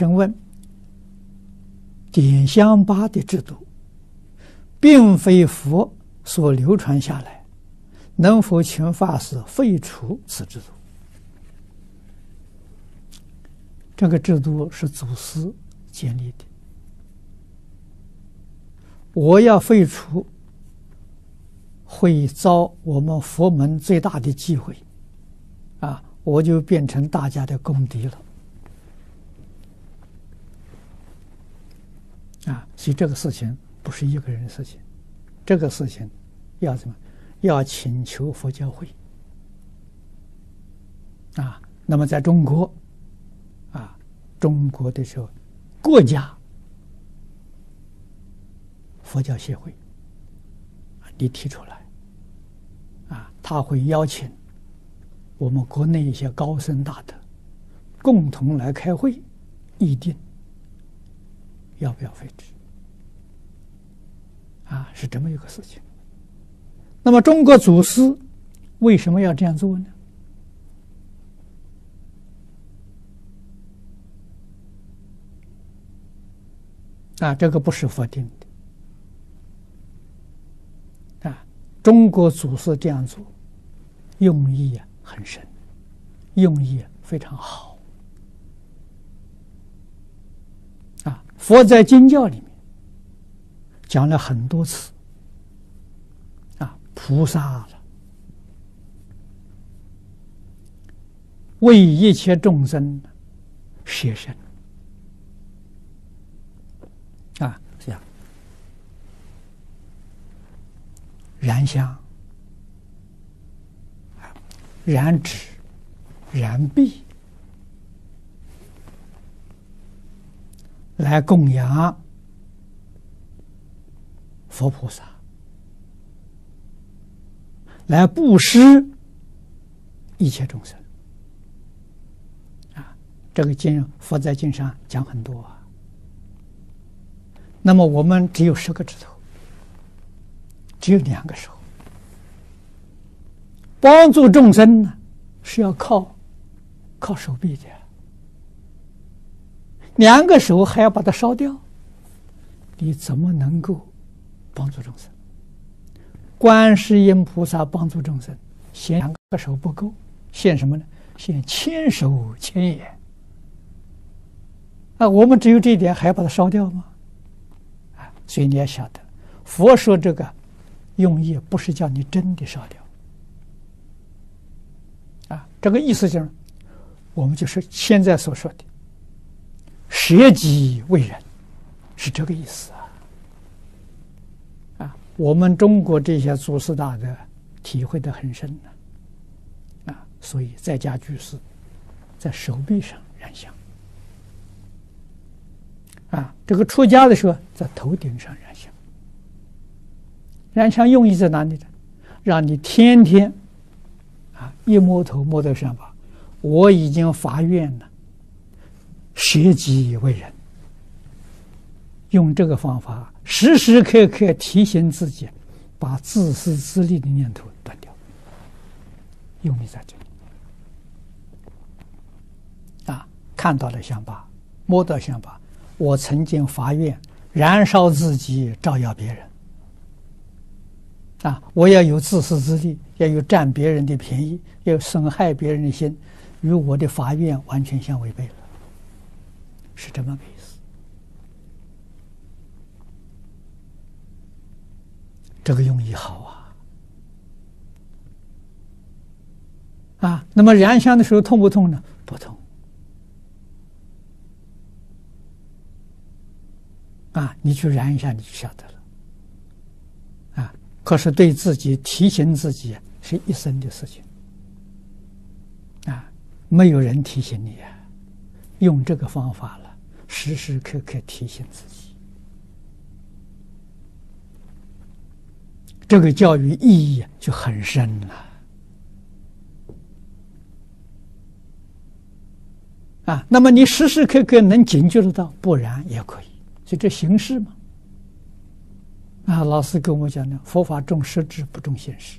请问，点香巴的制度，并非佛所流传下来，能否请法师废除此制度？这个制度是祖师建立的，我要废除，会遭我们佛门最大的忌讳，啊，我就变成大家的公敌了。啊，所以这个事情不是一个人的事情，这个事情要怎么？要请求佛教会啊。那么在中国啊，中国的时候，国家佛教协会你提出来啊，他会邀请我们国内一些高僧大德共同来开会议定。要不要废止？啊，是这么一个事情。那么，中国祖师为什么要这样做呢？啊，这个不是否定的。啊，中国祖师这样做，用意啊很深，用意非常好。佛在经教里面讲了很多次，啊，菩萨了，为一切众生舍身，啊，这样。燃香、燃纸、燃币。来供养佛菩萨，来布施一切众生啊！这个经佛在经上讲很多啊。那么我们只有十个指头，只有两个手，帮助众生呢是要靠靠手臂的。两个手还要把它烧掉，你怎么能够帮助众生？观世音菩萨帮助众生，现两个手不够，现什么呢？现千手千眼。啊，我们只有这一点，还要把它烧掉吗？啊，所以你要晓得，佛说这个用意不是叫你真的烧掉。啊，这个意思就是，我们就是现在所说的。舍己为人，是这个意思啊！啊，我们中国这些祖师大德体会的很深呢，啊，所以在家居士在手臂上燃香，啊，这个出家的时候在头顶上燃香，燃香用意在哪里呢？让你天天啊一摸头摸到上吧，我已经发愿了。学己为人，用这个方法时时刻刻提醒自己，把自私自利的念头断掉。用意在这里啊！看到了香巴，摸到香巴，我曾经发愿燃烧自己，照耀别人。啊！我要有自私自利，要有占别人的便宜，要损害别人的心，与我的发愿完全相违背了。是这么个意思，这个用意好啊！啊，那么燃香的时候痛不痛呢？不痛。啊，你去燃一下，你就晓得了。啊，可是对自己提醒自己是一生的事情。啊，没有人提醒你啊，用这个方法了。时时刻刻提醒自己，这个教育意义就很深了。啊，那么你时时刻刻能警觉得到，不然也可以，就这形式嘛。啊，老师跟我讲的，佛法重实质不重形式。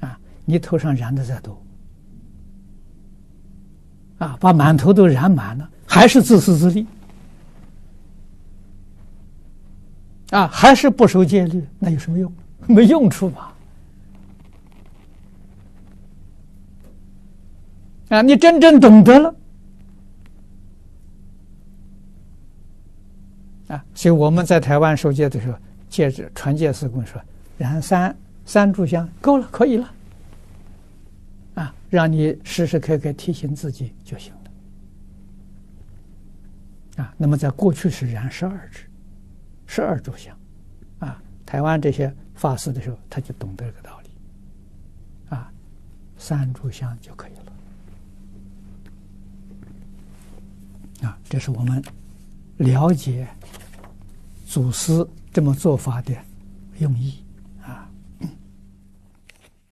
啊，你头上染的再多，啊，把满头都染满了。还是自私自利，啊，还是不守戒律，那有什么用？没用处嘛。啊，你真正懂得了，啊，所以我们在台湾受戒的时候，戒指传戒寺公说，燃三三炷香够了，可以了。啊，让你时时刻刻提醒自己就行。啊，那么在过去是燃十二支，十二炷香，啊，台湾这些法师的时候，他就懂得这个道理，啊，三炷香就可以了。啊，这是我们了解祖师这么做法的用意。